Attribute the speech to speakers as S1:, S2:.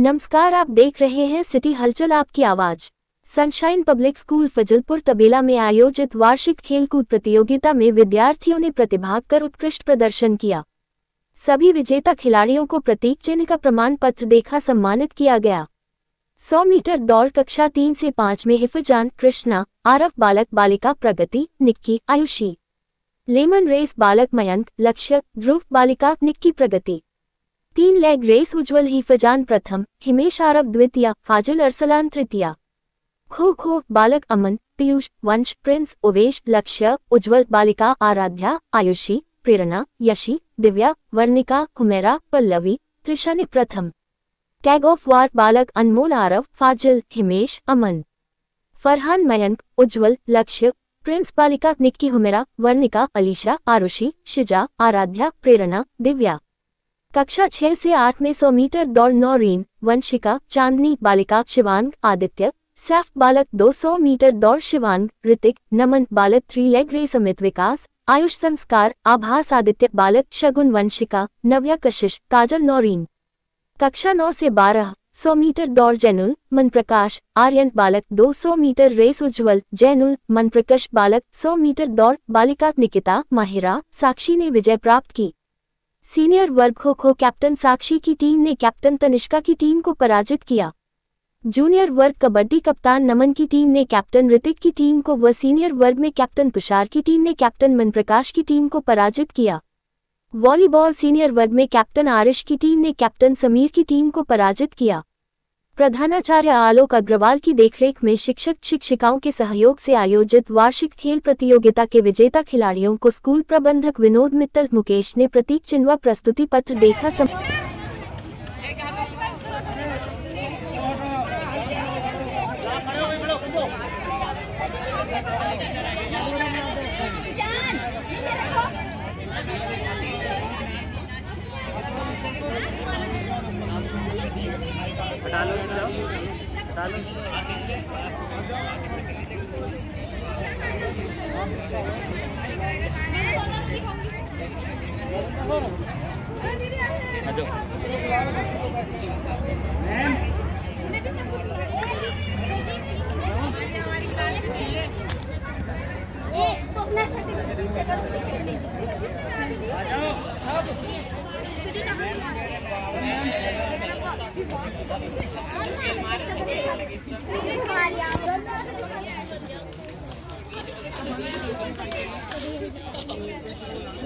S1: नमस्कार, आप देख रहे हैं सिटी हलचल आपकी आवाज़। सनशाइन पब्लिक स्कूल फजलपुर तबेला में आयोजित वार्षिक खेलकूद प्रतियोगिता में विद्यार्थियों ने प्रतिभाग कर उत्कृष्ट प्रदर्शन किया। सभी विजेता खिलाड़ियों को प्रतीक चिन्ह का प्रमाण पत्र देखा सम्मानित किया गया। 100 मीटर दौड़ कक्षा तीन से पाँच में हिफजान, कृष्णा, आरफ, बालक, बालिका, प्रगति, निक्की, आयुषी। लेमन रेस बालक मयंक, लक्ष्य, ध्रुव, बालिका, निक्की, प्रगति। तीन लेग रेस उज्जवल हिफजान प्रथम, हिमेश आरब द्वितीय, फाजिल अरसलान तृतीया। खो खो, बालक अमन, पीयूष, वंश, प्रिंस, उवेश, लक्ष्य, उज्जवल, बालिका, आराध्या, आयुषी, प्रेरणा, यशी, दिव्या, वर्णिका हुमेरा पल्लवी त्रिशा प्रथम। टैग ऑफ़ वार, बालक अनमोल आरव, फाजिल, हिमेश, अमन। फरहान मयंक, उज्जवल, लक्ष्य, प्रिंस, बालिका, निक्की हुमेरा, वर्णिका, अलीशा, आरुषि, शिजा, आराध्या, प्रेरणा, दिव्या। कक्षा छह से आठ में सौ मीटर दौड़ नौरीन वंशिका, चांदनी, बालिका, शिवांग, आदित्य, सैफ, बालक 200 मीटर दौड़, शिवांग, ऋतिक, नमन, बालक, three leg race Amit Vikas, Ayush Sanskar, Abhas, Aditya, बालक, शगुन, वंशिका, नव्या कशिश, काजल नौरीन कक्षा नौ से बारह, सौ मीटर दौड़, जैनुल मन प्रकाश आर्यन, बालक 200 मीटर रेस उज्जवल, जैनुल मन प्रकाश बालक 100 मीटर दौड़, बालिका, निकिता, माहिरा, साक्षी ने विजय प्राप्त की। सीनियर वर्ग खो खो कैप्टन साक्षी की टीम ने कैप्टन तनिष्का की टीम को पराजित किया। जूनियर वर्ग कबड्डी कप्तान नमन की टीम ने कैप्टन ऋतिक की टीम को व सीनियर वर्ग में कैप्टन तुषार की टीम ने कैप्टन मनप्रकाश की टीम को पराजित किया। वॉलीबॉल सीनियर वर्ग में कैप्टन आरिश की टीम ने कैप्टन समीर की टीम को पराजित किया। प्रधानाचार्य आलोक अग्रवाल की देखरेख में शिक्षक शिक्षिकाओं के सहयोग से आयोजित वार्षिक खेल प्रतियोगिता के विजेता खिलाड़ियों को स्कूल प्रबंधक विनोद मित्तल, मुकेश ने प्रतीक चिन्ह प्रस्तुति पत्र देखा। सम...
S2: हटा लो जाओ। हटा लो
S3: तो आ जाओ Thank you.